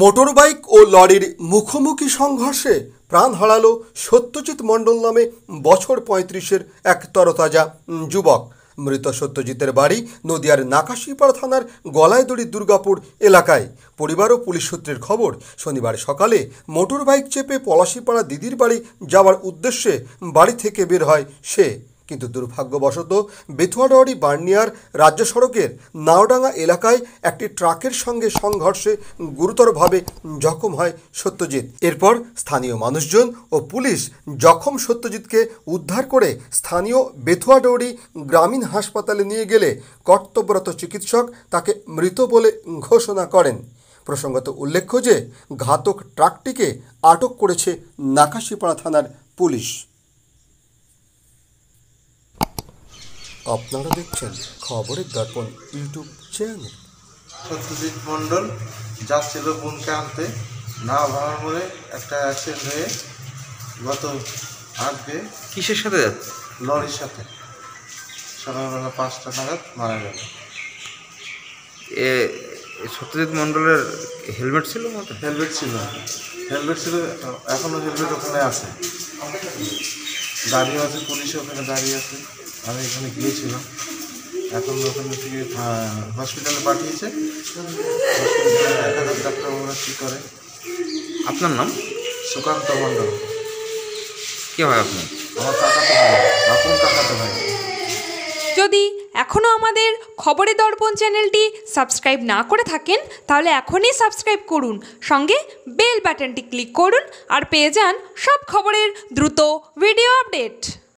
Motorbike ও লরির মুখোমুখি সংঘর্ষে প্রাণ হারালো সত্যজিৎ মণ্ডল নামে বছর পঁয়ত্রিশের এক তরতাজা যুবক। মৃত সত্যজিতের বাড়ি নদিয়ার নাকাশিপাড়া থানার গলায়দড়ি দুর্গাপুর এলাকায়। পরিবার ও পুলিশ সূত্রের খবর, শনিবার সকালে মোটরবাইক চেপে পলাশিপাড়া দিদির বাড়ি যাওয়ার উদ্দেশ্যে বাড়ি থেকে বের হয় সে। কিন্তু দুর্ভাগ্যবশত বেথুয়াডাওয়ারি বার্নিয়ার রাজ্য সড়কের নাওডাঙ্গা এলাকায় একটি ট্রাকের সঙ্গে সংঘর্ষে গুরুতরভাবে জখম হয় সত্যজিৎ। এরপর স্থানীয় মানুষজন ও পুলিশ জখম সত্যজিৎকে উদ্ধার করে স্থানীয় বেথুয়াডৌড়ি গ্রামীণ হাসপাতালে নিয়ে গেলে কর্তব্যরত চিকিৎসক তাকে মৃত বলে ঘোষণা করেন। প্রসঙ্গত উল্লেখ্য যে, ঘাতক ট্রাকটিকে আটক করেছে নাকাশিপাড়া থানার পুলিশ। আপনারা দেখছেন খবরের দর্পণ ইউটিউব চ্যানেল। সত্যজিৎ মণ্ডল যাচ্ছিল বোনকে আনতে না ভাঙার পরে একটা অ্যাক্সিডেন্ট হয়ে গত আজকে কিসের সাথে যাচ্ছে? লরির সাথে। সকালবেলা পাঁচটা নাগাদ মারা গেল। এ সত্যজিৎ মণ্ডলের হেলমেট ছিল মাথায়? হেলমেট ছিল। হেলমেট ছিল এখনও হেলমেট ওখানে আছে। দাঁড়িয়ে আছে পুলিশ ওখানে দাঁড়িয়ে আছে। আমি এখানে গিয়েছিলাম। এখন ওখানে থেকে হসপিটালে পাঠিয়েছে। হসপিটালে দেখা যাক ডাক্তারবাবুরা কী করে। আপনার নাম? সুকান্ত মণ্ডল। কে হয় আপনার? আমার কাকাতে ভাই আপন কাকাতে ভাই। যদি এখনও আমাদের খবরের দর্পণ চ্যানেলটি সাবস্ক্রাইব না করে থাকেন তাহলে এখনই সাবস্ক্রাইব করুন। সঙ্গে বেল বাটনটি ক্লিক করুন আর পেয়ে যান সব খবরের দ্রুত ভিডিও আপডেট।